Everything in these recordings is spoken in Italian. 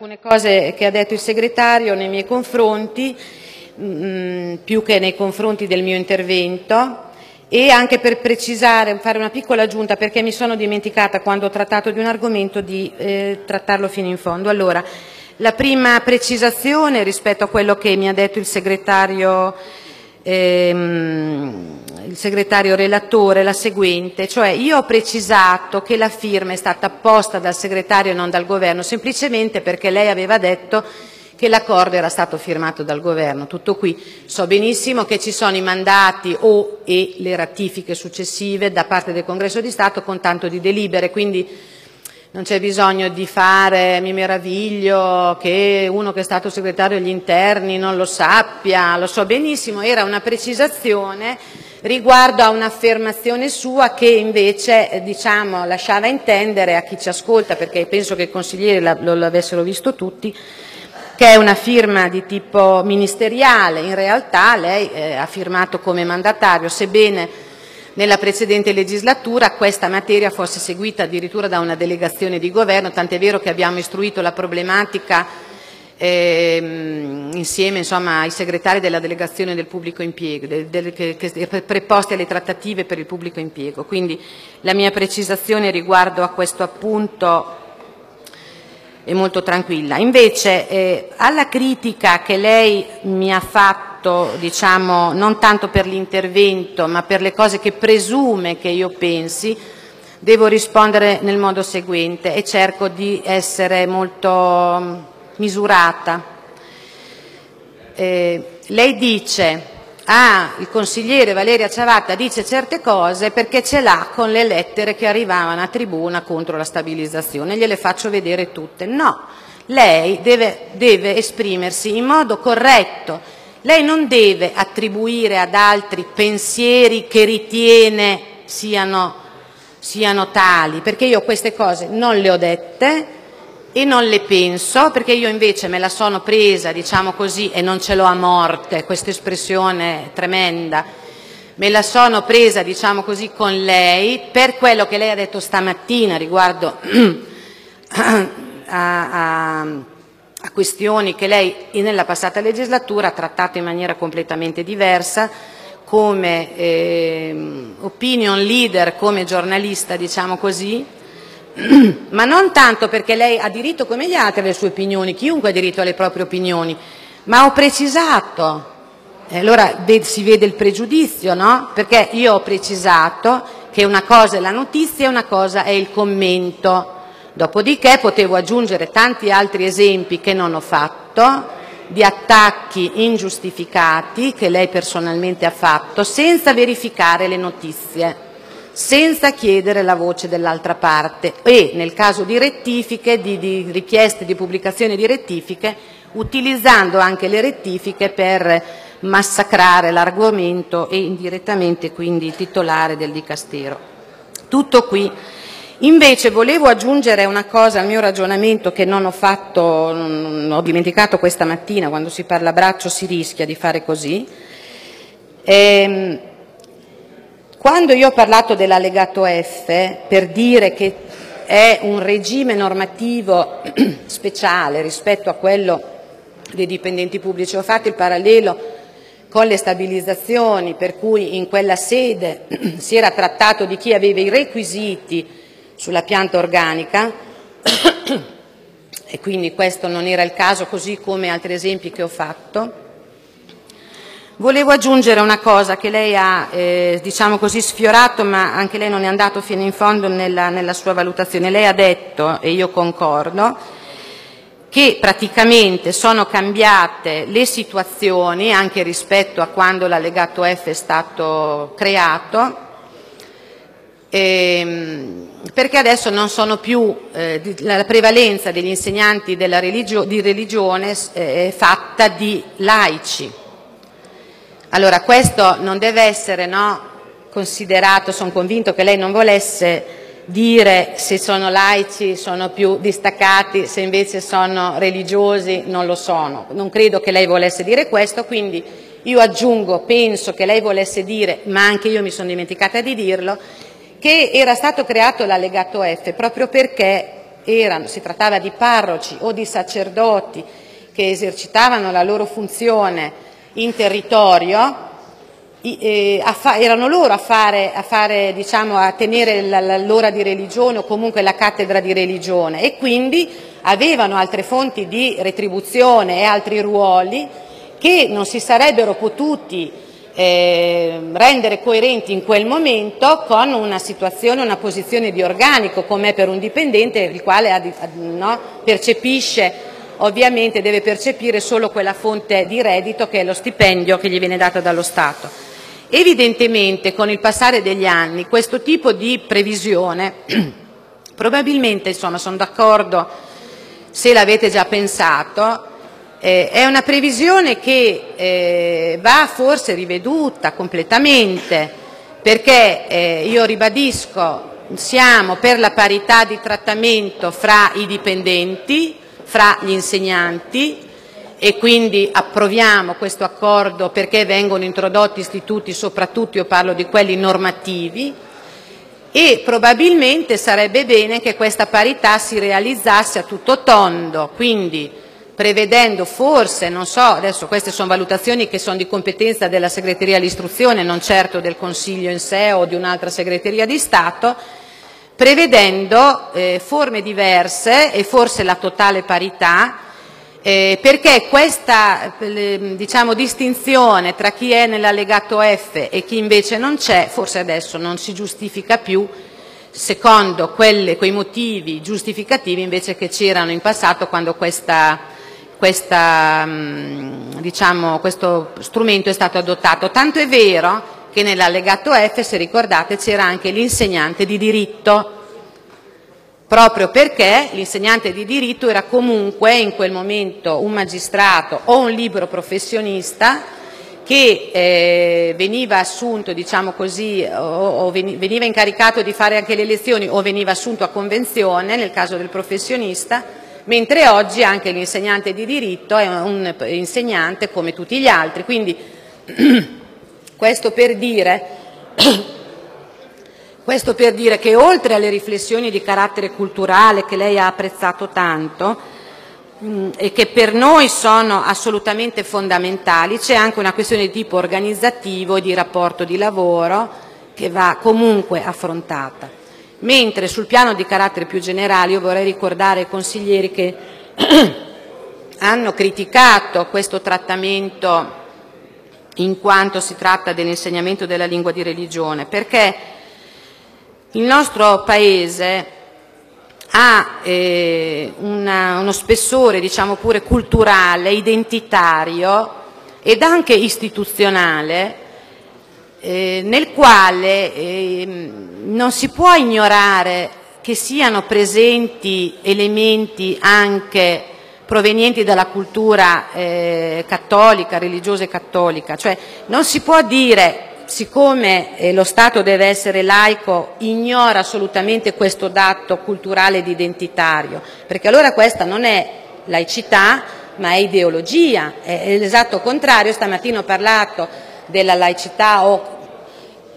alcune cose che ha detto il segretario nei miei confronti, mh, mm, più che nei confronti del mio intervento e anche per precisare, fare una piccola aggiunta perché mi sono dimenticata quando ho trattato di un argomento di eh, trattarlo fino in fondo. Allora, la prima precisazione rispetto a quello che mi ha detto il segretario ehm, il segretario relatore la seguente, cioè io ho precisato che la firma è stata posta dal segretario e non dal governo, semplicemente perché lei aveva detto che l'accordo era stato firmato dal governo. Tutto qui. So benissimo che ci sono i mandati o e le ratifiche successive da parte del Congresso di Stato con tanto di delibere, quindi non c'è bisogno di fare, mi meraviglio che uno che è stato segretario degli interni non lo sappia, lo so benissimo, era una precisazione riguardo a un'affermazione sua che invece eh, diciamo, lasciava intendere a chi ci ascolta, perché penso che i consiglieri lo l'avessero visto tutti, che è una firma di tipo ministeriale, in realtà lei eh, ha firmato come mandatario, sebbene nella precedente legislatura questa materia fosse seguita addirittura da una delegazione di governo, tant'è vero che abbiamo istruito la problematica ehm, insieme insomma, ai segretari della delegazione del pubblico impiego, del, del, che, che, preposti alle trattative per il pubblico impiego. Quindi la mia precisazione riguardo a questo appunto è molto tranquilla. Invece eh, alla critica che lei mi ha fatto diciamo, non tanto per l'intervento, ma per le cose che presume che io pensi, devo rispondere nel modo seguente e cerco di essere molto misurata. Eh, lei dice, ah, il consigliere Valeria Ciavatta dice certe cose perché ce l'ha con le lettere che arrivavano a tribuna contro la stabilizzazione, gliele faccio vedere tutte. No, lei deve, deve esprimersi in modo corretto, lei non deve attribuire ad altri pensieri che ritiene siano, siano tali, perché io queste cose non le ho dette e non le penso, perché io invece me la sono presa, diciamo così, e non ce l'ho a morte, questa espressione tremenda, me la sono presa, diciamo così, con lei per quello che lei ha detto stamattina riguardo a, a a questioni che lei nella passata legislatura ha trattato in maniera completamente diversa, come eh, opinion leader, come giornalista, diciamo così, ma non tanto perché lei ha diritto come gli altri alle sue opinioni, chiunque ha diritto alle proprie opinioni, ma ho precisato, allora si vede il pregiudizio, no? Perché io ho precisato che una cosa è la notizia e una cosa è il commento. Dopodiché potevo aggiungere tanti altri esempi che non ho fatto di attacchi ingiustificati che lei personalmente ha fatto senza verificare le notizie, senza chiedere la voce dell'altra parte e nel caso di rettifiche, di, di richieste di pubblicazione di rettifiche, utilizzando anche le rettifiche per massacrare l'argomento e indirettamente quindi titolare del dicastero. Tutto qui Invece volevo aggiungere una cosa al mio ragionamento che non ho fatto, ho dimenticato questa mattina, quando si parla braccio si rischia di fare così. Ehm, quando io ho parlato dell'allegato F per dire che è un regime normativo speciale rispetto a quello dei dipendenti pubblici, ho fatto il parallelo con le stabilizzazioni per cui in quella sede si era trattato di chi aveva i requisiti sulla pianta organica e quindi questo non era il caso, così come altri esempi che ho fatto. Volevo aggiungere una cosa che lei ha, eh, diciamo così, sfiorato, ma anche lei non è andato fino in fondo nella, nella sua valutazione. Lei ha detto, e io concordo, che praticamente sono cambiate le situazioni anche rispetto a quando l'allegato F è stato creato, ehm, perché adesso non sono più, eh, la prevalenza degli insegnanti religio, di religione eh, è fatta di laici. Allora questo non deve essere no, considerato, sono convinto che lei non volesse dire se sono laici sono più distaccati, se invece sono religiosi non lo sono. Non credo che lei volesse dire questo, quindi io aggiungo, penso che lei volesse dire, ma anche io mi sono dimenticata di dirlo, che era stato creato l'allegato F proprio perché erano, si trattava di parroci o di sacerdoti che esercitavano la loro funzione in territorio, eh, erano loro a, fare, a, fare, diciamo, a tenere l'ora di religione o comunque la cattedra di religione e quindi avevano altre fonti di retribuzione e altri ruoli che non si sarebbero potuti eh, rendere coerenti in quel momento con una situazione, una posizione di organico come per un dipendente il quale no, percepisce ovviamente deve percepire solo quella fonte di reddito che è lo stipendio che gli viene dato dallo Stato. Evidentemente con il passare degli anni questo tipo di previsione probabilmente, insomma sono d'accordo se l'avete già pensato, eh, è una previsione che eh, va forse riveduta completamente perché eh, io ribadisco siamo per la parità di trattamento fra i dipendenti, fra gli insegnanti, e quindi approviamo questo accordo perché vengono introdotti istituti, soprattutto io parlo di quelli normativi, e probabilmente sarebbe bene che questa parità si realizzasse a tutto tondo, quindi prevedendo forse, non so, adesso queste sono valutazioni che sono di competenza della segreteria all'istruzione, non certo del Consiglio in sé o di un'altra segreteria di Stato, prevedendo eh, forme diverse e forse la totale parità eh, perché questa diciamo, distinzione tra chi è nell'allegato F e chi invece non c'è, forse adesso non si giustifica più secondo quelle, quei motivi giustificativi invece che c'erano in passato quando questa, questa, diciamo, questo strumento è stato adottato. Tanto è vero che nell'allegato F, se ricordate, c'era anche l'insegnante di diritto proprio perché l'insegnante di diritto era comunque in quel momento un magistrato o un libero professionista che eh, veniva assunto, diciamo così, o, o, veniva incaricato di fare anche le lezioni o veniva assunto a convenzione nel caso del professionista, mentre oggi anche l'insegnante di diritto è un insegnante come tutti gli altri. Quindi questo per dire questo per dire che oltre alle riflessioni di carattere culturale che lei ha apprezzato tanto mh, e che per noi sono assolutamente fondamentali, c'è anche una questione di tipo organizzativo e di rapporto di lavoro che va comunque affrontata. Mentre sul piano di carattere più generale io vorrei ricordare ai consiglieri che hanno criticato questo trattamento in quanto si tratta dell'insegnamento della lingua di religione, perché il nostro Paese ha eh, una, uno spessore, diciamo pure culturale, identitario ed anche istituzionale, eh, nel quale eh, non si può ignorare che siano presenti elementi anche provenienti dalla cultura eh, cattolica, religiosa e cattolica, cioè non si può dire siccome eh, lo Stato deve essere laico, ignora assolutamente questo dato culturale ed identitario, perché allora questa non è laicità, ma è ideologia, è l'esatto contrario. Stamattina ho parlato della laicità o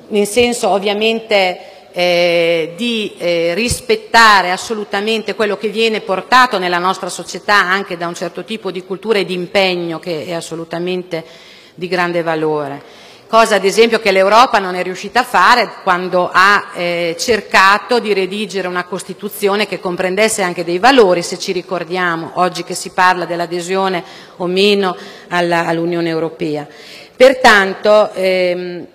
in senso ovviamente eh, di eh, rispettare assolutamente quello che viene portato nella nostra società anche da un certo tipo di cultura e di impegno che è assolutamente di grande valore cosa ad esempio che l'Europa non è riuscita a fare quando ha eh, cercato di redigere una Costituzione che comprendesse anche dei valori, se ci ricordiamo oggi che si parla dell'adesione o meno all'Unione Europea. Pertanto ehm,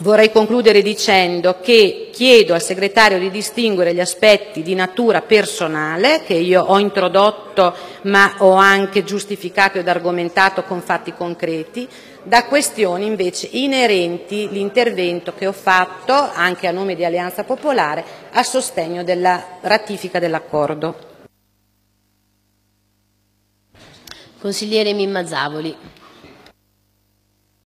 Vorrei concludere dicendo che chiedo al segretario di distinguere gli aspetti di natura personale, che io ho introdotto ma ho anche giustificato ed argomentato con fatti concreti, da questioni invece inerenti all'intervento che ho fatto, anche a nome di Alleanza Popolare, a sostegno della ratifica dell'accordo. Consigliere Mimma Zavoli.